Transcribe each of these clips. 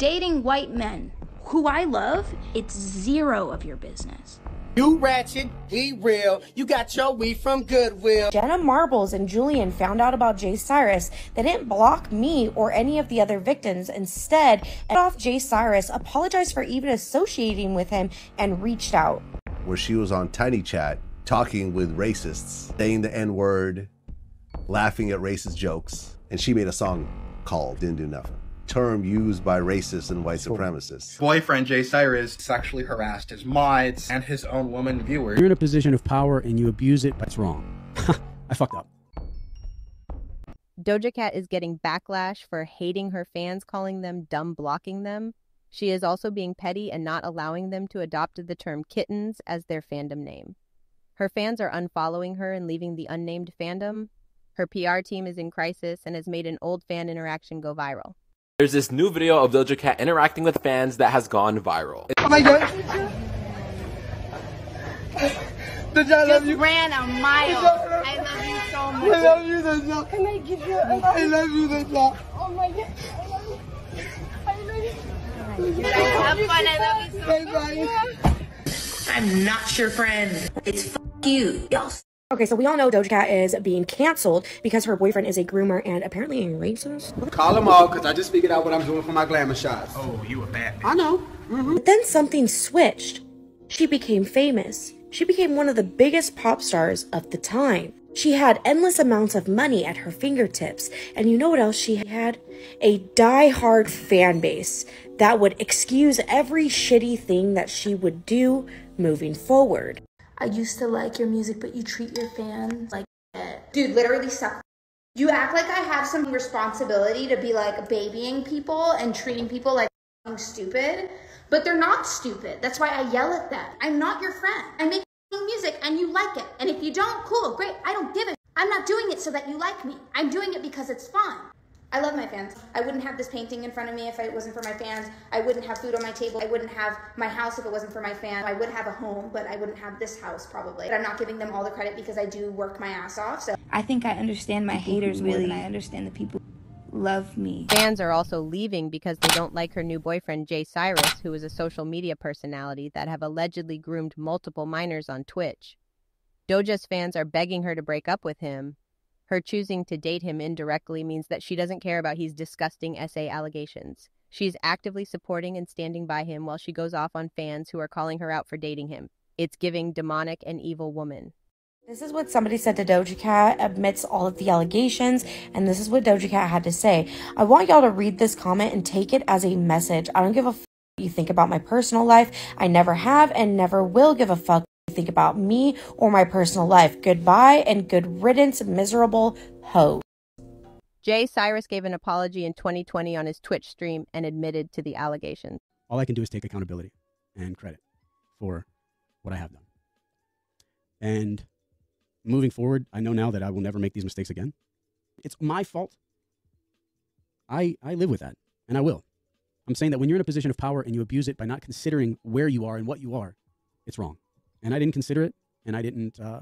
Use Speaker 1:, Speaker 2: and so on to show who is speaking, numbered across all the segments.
Speaker 1: dating white men who I love, it's zero of your business.
Speaker 2: You ratchet, we real. You got your weed from Goodwill.
Speaker 3: Jenna Marbles and Julian found out about J Cyrus. They didn't block me or any of the other victims. Instead, cut off J Cyrus apologized for even associating with him and reached out.
Speaker 4: Where she was on Tiny Chat talking with racists, saying the N word, laughing at racist jokes, and she made a song called Didn't Do Nothing term used by racists and white supremacists.
Speaker 5: Boyfriend J Cyrus sexually harassed his mods and his own woman viewers.
Speaker 6: You're in a position of power and you abuse it, that's wrong. I fucked up.
Speaker 7: Doja Cat is getting backlash for hating her fans, calling them dumb, blocking them. She is also being petty and not allowing them to adopt the term Kittenz as their fandom name. Her fans are unfollowing her and leaving the unnamed fandom. Her PR team is in crisis and has made an old fan interaction go viral.
Speaker 8: There's this new video of Doja Cat interacting with fans that has gone viral.
Speaker 2: Oh my god.
Speaker 1: Doja, I love you. ran a mile. I love you so much. I love you,
Speaker 2: Doja. Can I give you a I love you, Doja.
Speaker 1: Oh my god. I love you. I love you. Have fun. I love you so much.
Speaker 9: I'm not your friend. It's f you. Y'all
Speaker 3: Okay, so we all know Doja Cat is being canceled because her boyfriend is a groomer and apparently a racist.
Speaker 2: Call them all, because I just figured out what I'm doing for my glamour shots.
Speaker 5: Oh, you a bad bitch.
Speaker 2: I know. Mm -hmm.
Speaker 3: But then something switched. She became famous. She became one of the biggest pop stars of the time. She had endless amounts of money at her fingertips. And you know what else she had? A die-hard fan base that would excuse every shitty thing that she would do moving forward.
Speaker 1: I used to like your music, but you treat your fans like shit.
Speaker 10: Dude, literally suck. You act like I have some responsibility to be like babying people and treating people like stupid, but they're not stupid. That's why I yell at them. I'm not your friend. I make music and you like it. And if you don't, cool, great. I don't give it. I'm not doing it so that you like me. I'm doing it because it's fun. I love my fans. I wouldn't have this painting in front of me if it wasn't for my fans. I wouldn't have food on my table. I wouldn't have my house if it wasn't for my fans. I would have a home, but I wouldn't have this house probably. But I'm not giving them all the credit because I do work my ass off. So
Speaker 1: I think I understand my haters more than I understand the people love me.
Speaker 7: Fans are also leaving because they don't like her new boyfriend J Cyrus, who is a social media personality that have allegedly groomed multiple minors on Twitch. Doja's fans are begging her to break up with him, her choosing to date him indirectly means that she doesn't care about his disgusting SA allegations. She's actively supporting and standing by him while she goes off on fans who are calling her out for dating him. It's giving demonic and evil woman.
Speaker 3: This is what somebody said to Doja Cat amidst all of the allegations, and this is what Doja Cat had to say. I want y'all to read this comment and take it as a message. I don't give a fuck what you think about my personal life. I never have and never will give a fuck think about me or my personal life. Goodbye and good riddance, miserable hoe.
Speaker 7: J Cyrus gave an apology in 2020 on his Twitch stream and admitted to the allegations.
Speaker 6: All I can do is take accountability and credit for what I have done. And moving forward, I know now that I will never make these mistakes again. It's my fault. I, I live with that, and I will. I'm saying that when you're in a position of power and you abuse it by not considering where you are and what you are, it's wrong and I didn't consider it, and I didn't, uh,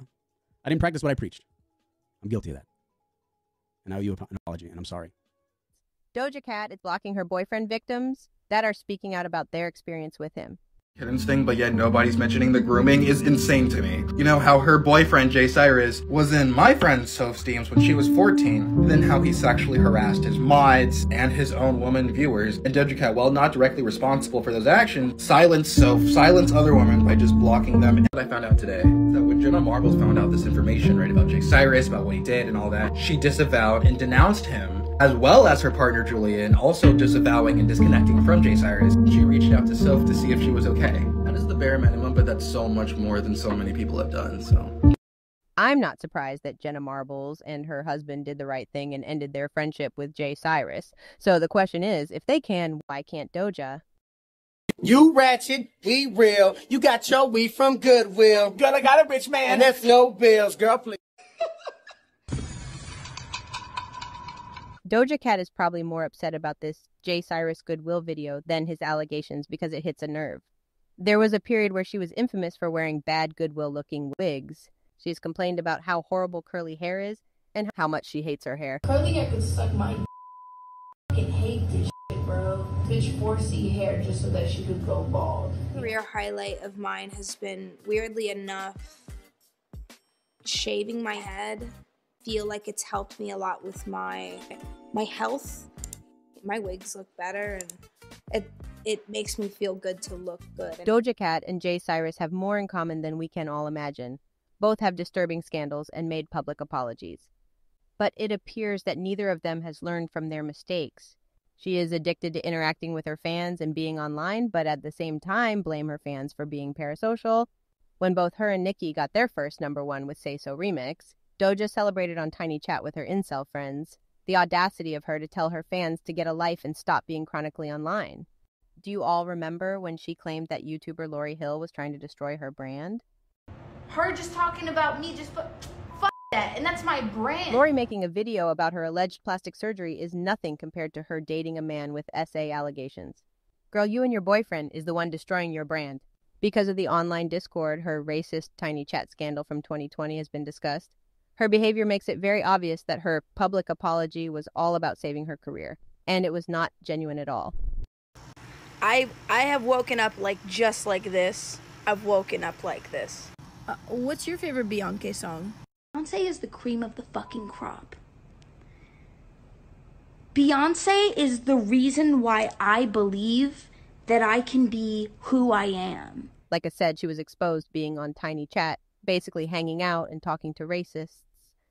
Speaker 6: I didn't practice what I preached. I'm guilty of that, and I owe you an apology, and I'm sorry.
Speaker 7: Doja Cat is blocking her boyfriend victims that are speaking out about their experience with him.
Speaker 5: Kittenz thing, but yet nobody's mentioning the grooming is insane to me. You know how her boyfriend J Cyrus was in my friend Soph's DMs when she was 14, and then how he sexually harassed his mods and his own woman viewers. And Doja Cat, while not directly responsible for those actions, silenced Soph, silenced other women by just blocking them. And I found out today that when Jenna Marbles found out this information, right, about J Cyrus, about what he did and all that, she disavowed and denounced him as well as her partner Julian, also disavowing and disconnecting from J Cyrus. She reached out to Soph to see if she was okay. That is the bare minimum, but that's so much more than so many people have done, so.
Speaker 7: I'm not surprised that Jenna Marbles and her husband did the right thing and ended their friendship with J Cyrus. So the question is, if they can, why can't Doja?
Speaker 2: You ratchet, we real. You got your weed from Goodwill. Girl, I got a rich man. And that's no bills, girl, please.
Speaker 7: Doja Cat is probably more upset about this J Cyrus Goodwill video than his allegations because it hits a nerve. There was a period where she was infamous for wearing bad Goodwill looking wigs. She's complained about how horrible curly hair is and how much she hates her hair.
Speaker 1: Curly hair could suck my fucking hate this shit, bro. catfish 4C hair just so that she could go bald.
Speaker 10: career highlight of mine has been weirdly enough shaving my head feel like it's helped me a lot with my my health my wigs look better and it it makes me feel good to look good
Speaker 7: Doja Cat and J Cyrus have more in common than we can all imagine. Both have disturbing scandals and made public apologies. But it appears that neither of them has learned from their mistakes. She is addicted to interacting with her fans and being online, but at the same time blame her fans for being parasocial. When both her and Nicki got their first number one with Say So Remix, Doja celebrated on Tiny Chat with her incel friends. The audacity of her to tell her fans to get a life and stop being chronically online. Do you all remember when she claimed that YouTuber Lori Hill was trying to destroy her brand?
Speaker 10: her just talking about me just fuck, fuck that and that's my brand
Speaker 7: Lori making a video about her alleged plastic surgery is nothing compared to her dating a man with SA allegations. Girl, you and your boyfriend is the one destroying your brand. Because of the online discord, her racist tiny chat scandal from 2020 has been discussed. Her behavior makes it very obvious that her public apology was all about saving her career, and it was not genuine at all.
Speaker 10: I I have woken up like just like this. I've woken up like this.
Speaker 11: Uh, what's your favorite Beyonce song?
Speaker 10: Beyonce is the cream of the fucking crop. Beyonce is the reason why I believe that I can be who I am.
Speaker 7: Like I said, she was exposed being on Tiny Chat, basically hanging out and talking to racists,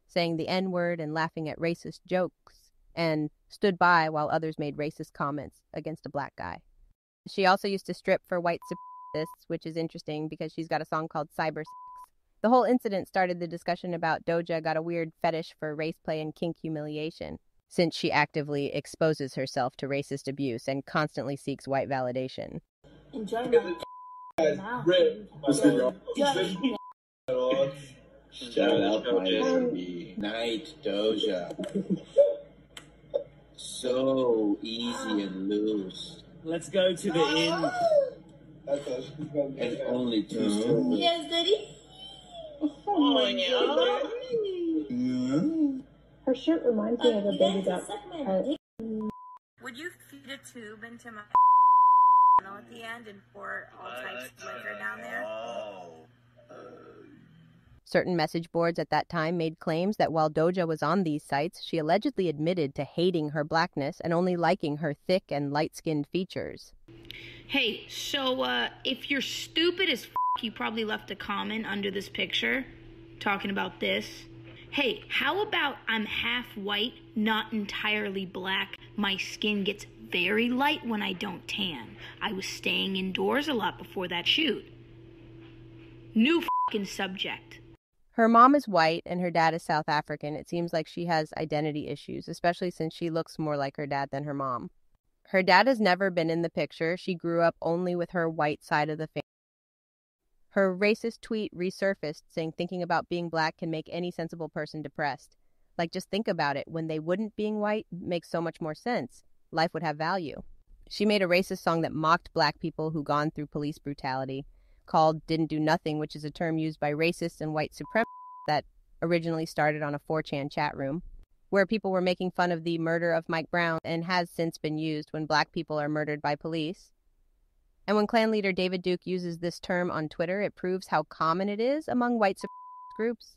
Speaker 7: saying the N word and laughing at racist jokes, and stood by while others made racist comments against a black guy. She also used to strip for white supremacists, which is interesting because she's got a song called Cyber Sex. The whole incident started the discussion about Doja got a weird fetish for race play and kink humiliation, since she actively exposes herself to racist abuse and constantly seeks white validation.
Speaker 1: Enjoy my
Speaker 12: Shout out my baby. Night Doja. So easy and loose.
Speaker 13: Let's go to the inn.
Speaker 12: And only two syllables.
Speaker 1: Yes, Daddy.
Speaker 12: Oh, oh my god.
Speaker 1: Her shirt reminds me of a oh, baby duck.
Speaker 10: Uh, Would you feed a tube into my at the end and pour all types of liquor down there?
Speaker 7: Oh, Certain message boards at that time made claims that while Doja was on these sites, she allegedly admitted to hating her blackness and only liking her thick and light skinned features.
Speaker 14: Hey, so uh, if you're stupid as f, you probably left a comment under this picture talking about this. Hey, how about I'm half white, not entirely black? My skin gets very light when I don't tan. I was staying indoors a lot before that shoot. New fing subject.
Speaker 7: Her mom is white and her dad is South African. It seems like she has identity issues, especially since she looks more like her dad than her mom. Her dad has never been in the picture. She grew up only with her white side of the family. Her racist tweet resurfaced saying thinking about being black can make any sensible person depressed. Like, just think about it. When they wouldn't being white makes so much more sense. Life would have value. She made a racist song that mocked black people who gone through police brutality, called Didn't Do Nothing, which is a term used by racists and white supremacists that originally started on a 4chan chat room, where people were making fun of the murder of Mike Brown and has since been used when black people are murdered by police. And when Klan leader David Duke uses this term on Twitter, it proves how common it is among white supremacist groups.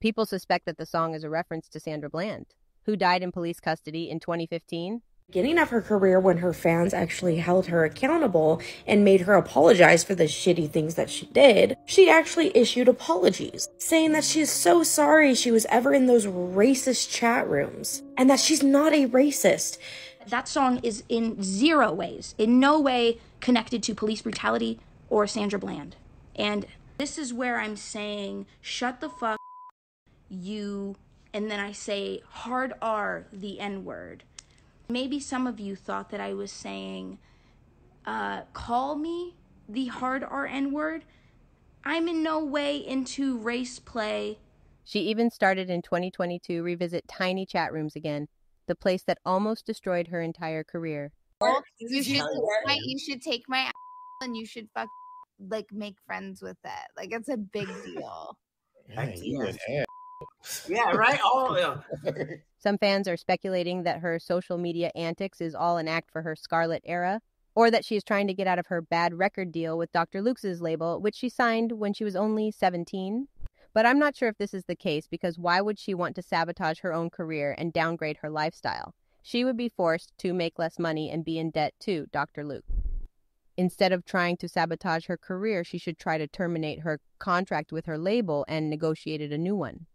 Speaker 7: People suspect that the song is a reference to Sandra Bland, who died in police custody in 2015
Speaker 3: beginning of her career when her fans actually held her accountable and made her apologize for the shitty things that she did, she actually issued apologies, saying that she is so sorry she was ever in those racist chat rooms and that she's not a racist.
Speaker 10: That song is in zero ways, in no way connected to police brutality or Sandra Bland. And this is where I'm saying, shut the fuck you, and then I say hard R, the N word. Maybe some of you thought that I was saying, uh, call me the hard R N word. I'm in no way into race play.
Speaker 7: She even started in 2022 revisit tiny chat rooms again, the place that almost destroyed her entire career.
Speaker 1: You should, you should take my and you should fuck like make friends with it. Like it's a big deal.
Speaker 15: Yeah, you good ass.
Speaker 2: Yeah, right? Oh, yeah.
Speaker 7: Some fans are speculating that her social media antics is all an act for her Scarlet era, or that she is trying to get out of her bad record deal with Dr. Luke's label, which she signed when she was only 17. But I'm not sure if this is the case because why would she want to sabotage her own career and downgrade her lifestyle? She would be forced to make less money and be in debt to Dr. Luke. Instead of trying to sabotage her career, she should try to terminate her contract with her label and negotiate a new one.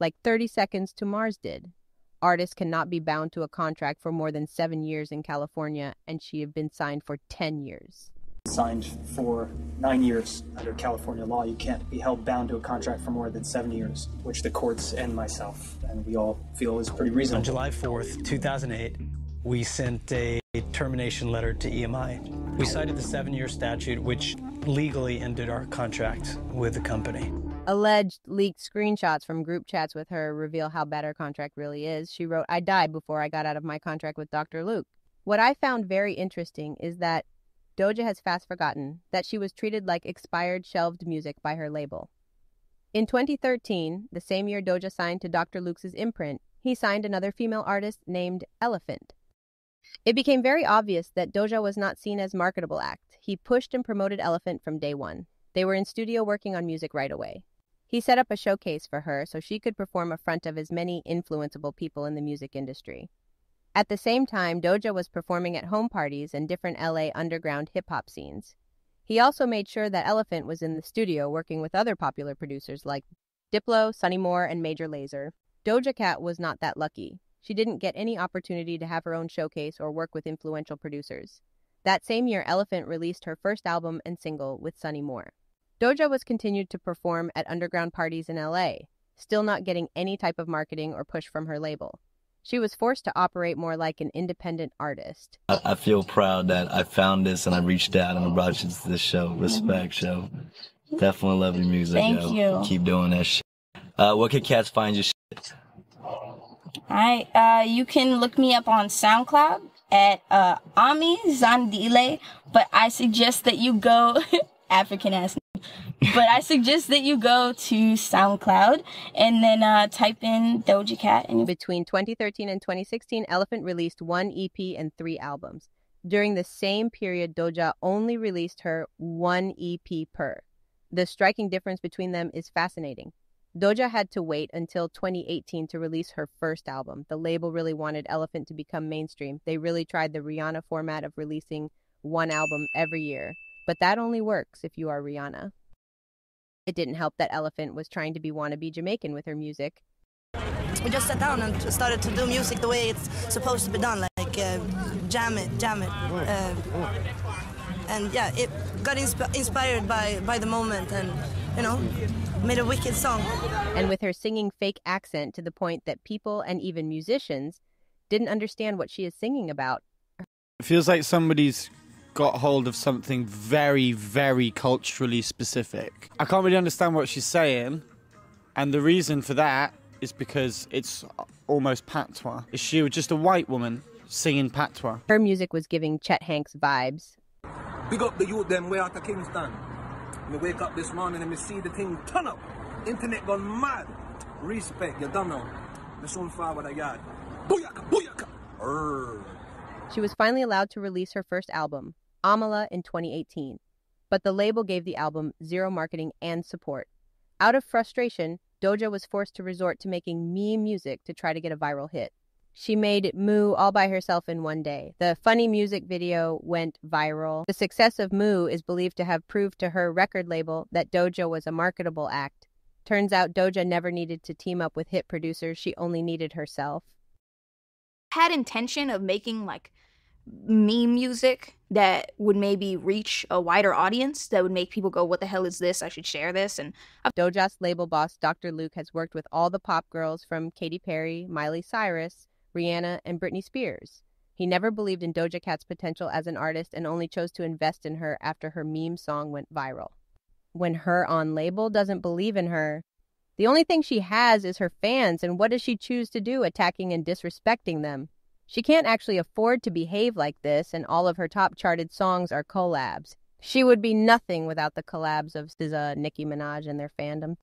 Speaker 7: Like 30 Seconds to Mars did. Artists cannot be bound to a contract for more than seven years in California, and she had been signed for 10 years.
Speaker 15: Signed for nine years under California law. You can't be held bound to a contract for more than seven years, which the courts and myself and we all feel is pretty reasonable.
Speaker 16: On July 4th, 2008, we sent a termination letter to EMI. We cited the seven year statute, which legally ended our contract with the company.
Speaker 7: Alleged leaked screenshots from group chats with her reveal how bad her contract really is. She wrote, I died before I got out of my contract with Dr. Luke. What I found very interesting is that Doja has fast forgotten that she was treated like expired shelved music by her label. In 2013, the same year Doja signed to Dr. Luke's imprint, he signed another female artist named Elliphant. It became very obvious that Doja was not seen as marketable act. He pushed and promoted Elliphant from day one. They were in studio working on music right away. He set up a showcase for her so she could perform in front of as many influenceable people in the music industry. At the same time, Doja was performing at home parties and different LA underground hip hop scenes. He also made sure that Elliphant was in the studio working with other popular producers like Diplo, Sonny Moore, and Major Lazer. Doja Cat was not that lucky. She didn't get any opportunity to have her own showcase or work with influential producers. That same year, Elliphant released her first album and single with Sonny Moore. Doja was continued to perform at underground parties in LA, still not getting any type of marketing or push from her label. She was forced to operate more like an independent artist.
Speaker 17: I, I feel proud that I found this and I reached out and I brought you to this show. Respect, show. Definitely love your music.
Speaker 18: Thank
Speaker 17: yo.
Speaker 18: you.
Speaker 17: Keep doing that shit. Uh, where can cats find your shit?
Speaker 18: Alright, uh, you can look me up on SoundCloud at uh, Ami Zandile, but I suggest that you go African ass. But I suggest that you go to SoundCloud and then uh, type in Doja Cat. And
Speaker 7: Between 2013 and 2016, Elliphant released one EP and three albums. During the same period, Doja only released her one EP per. The striking difference between them is fascinating. Doja had to wait until 2018 to release her first album. The label really wanted Elliphant to become mainstream. They really tried the Rihanna format of releasing one album every year. But that only works if you are Rihanna. It didn't help that Elliphant was trying to be wannabe Jamaican with her music.
Speaker 19: We just sat down and started to do music the way it's supposed to be done, like uh, jam it, jam it. Uh, and yeah, it got insp- inspired by, by the moment and, you know, made a wicked song.
Speaker 7: And with her singing fake accent to the point that people and even musicians didn't understand what she is singing about.
Speaker 20: It feels like somebody's got hold of something very, very culturally specific. I can't really understand what she's saying, and the reason for that is because it's almost patois. Is she just a white woman singing patois?
Speaker 7: Her music was giving Chet Hanks vibes.
Speaker 21: Big up the youth them way out of Kingston. Me wake up this morning and me see the thing turn up. Internet gone mad. Respect, you don't know. Me soon forward a yard. Booyaka, booyaka. Urgh.
Speaker 7: She was finally allowed to release her first album, Amala, in 2018. But the label gave the album zero marketing and support. Out of frustration, Doja was forced to resort to making meme music to try to get a viral hit. She made Moo all by herself in one day. The funny music video went viral. The success of Moo is believed to have proved to her record label that Doja was a marketable act. Turns out Doja never needed to team up with hit producers, she only needed herself.
Speaker 10: had intention of making like meme music that would maybe reach a wider audience that would make people go what the hell is this i should share this and
Speaker 7: Doja's label boss, Dr. Luke, has worked with all the pop girls from Katy Perry, Miley Cyrus, Rihanna, and Britney Spears. He never believed in Doja Cat's potential as an artist and only chose to invest in her after her meme song went viral. When her on label doesn't believe in her, the only thing she has is her fans, and what does she choose to do, attacking and disrespecting them? She can't actually afford to behave like this, and all of her top charted songs are collabs. She would be nothing without the collabs of SZA, Nicki Minaj, and their fandom.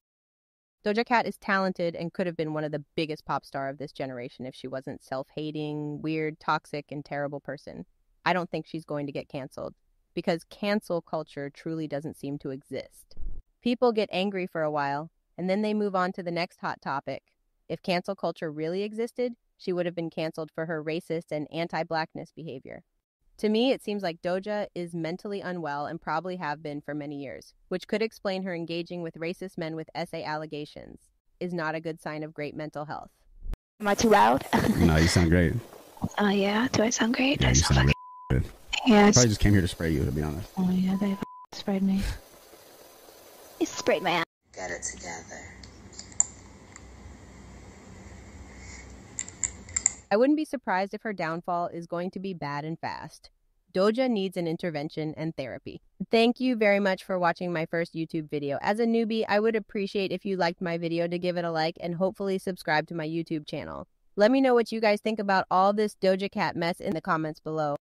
Speaker 7: Doja Cat is talented and could have been one of the biggest pop star of this generation if she wasn't self-hating, weird, toxic, and terrible person. I don't think she's going to get canceled because cancel culture truly doesn't seem to exist. People get angry for a while and then they move on to the next hot topic. If cancel culture really existed, she would have been canceled for her racist and anti-blackness behavior. To me, it seems like Doja is mentally unwell and probably have been for many years, which could explain her engaging with racist men with SA allegations. Is not a good sign of great mental health.
Speaker 22: Am I too loud?
Speaker 6: no, you sound great.
Speaker 22: Oh yeah, do I sound great?
Speaker 6: Yeah,
Speaker 22: I
Speaker 6: you
Speaker 22: sound
Speaker 6: sound
Speaker 22: like
Speaker 6: good.
Speaker 22: Yeah,
Speaker 6: I probably just came here to spray you, to be honest.
Speaker 22: Oh yeah, they f- sprayed me. You sprayed my ass.
Speaker 9: Get it together.
Speaker 7: I wouldn't be surprised if her downfall is going to be bad and fast. Doja needs an intervention and therapy. Thank you very much for watching my first YouTube video. As a newbie, I would appreciate if you liked my video to give it a like and hopefully subscribe to my YouTube channel. Let me know what you guys think about all this Doja Cat mess in the comments below.